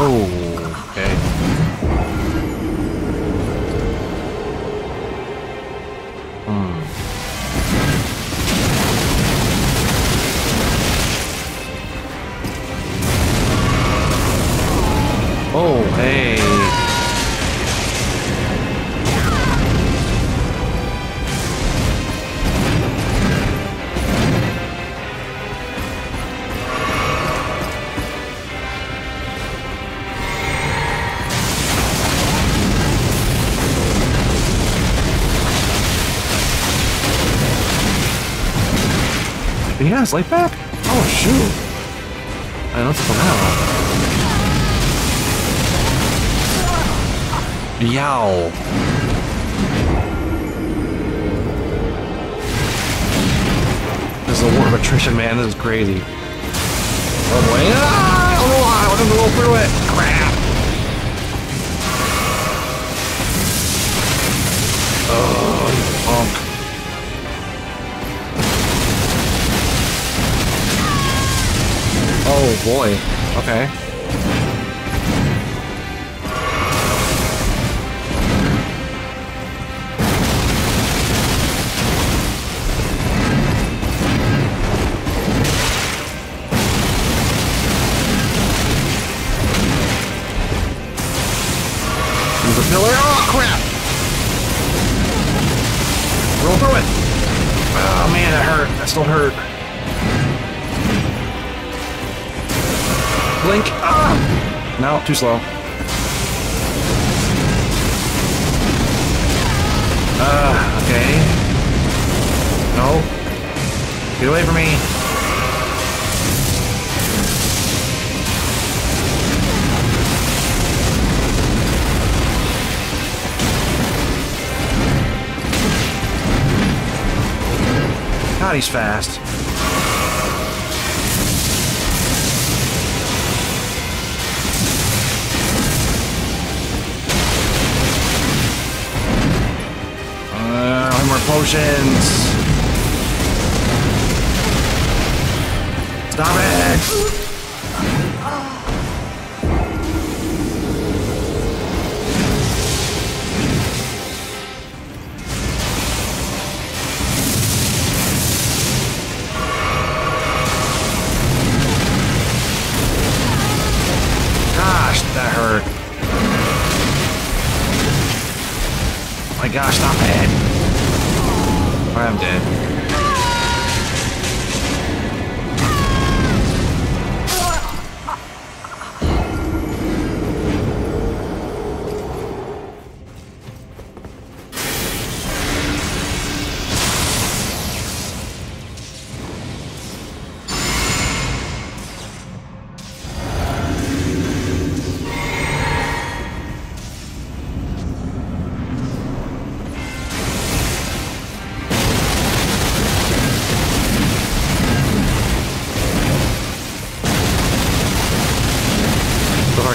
Oh, okay. Hmm. Oh, hey. Has life back? Oh, shoot. I don't for now. Yow. This is a war of attrition, man. This is crazy. Oh boy. Ah! Oh, I want to go through it. Crap. Oh, you punk. Oh boy. Okay. There's a pillar. Oh crap! Roll through it. Oh man, that hurt. That still hurt. Blink. Ah! No, too slow. Ah, okay. No. Get away from me. God, he's fast. Stop it! Gosh, that hurt. My gosh, stop it! I'm dead.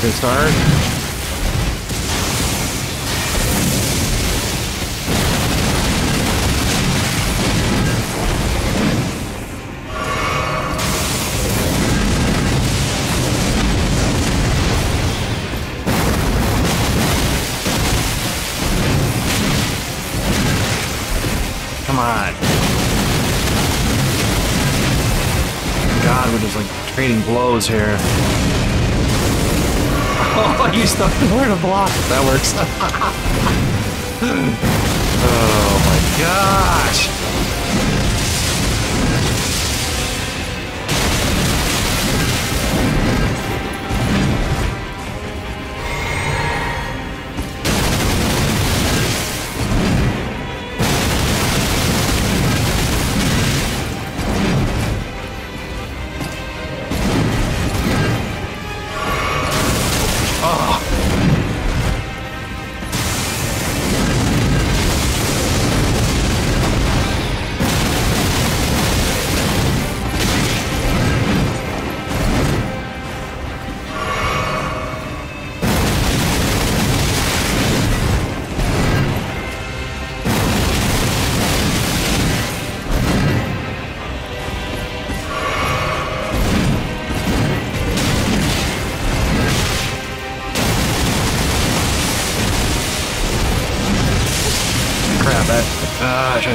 So I can start. Come on. God, we're just like trading blows here. Oh, you stuck where to block. That works. oh my gosh.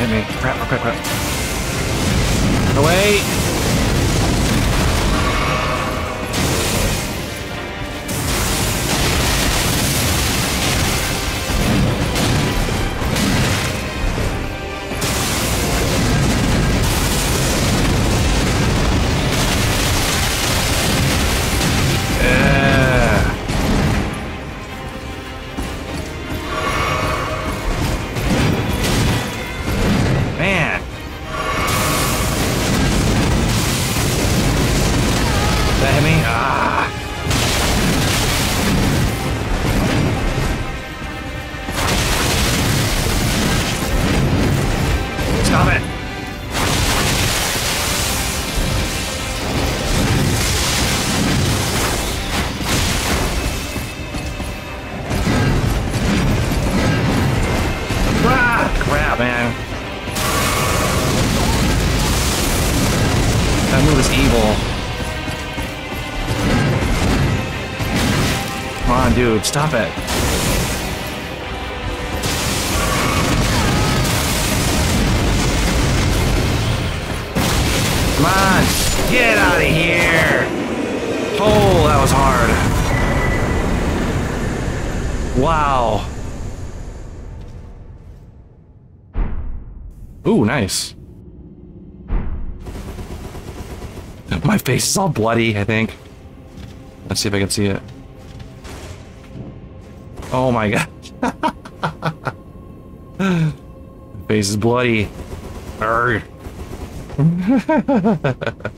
Me. Crap, crap, crap. Away! me? Ah. Come on, dude, stop it. Come on, get out of here! Oh, that was hard. Wow. Ooh, nice. My face is all bloody, I think. Let's see if I can see it. Oh my god. face is bloody.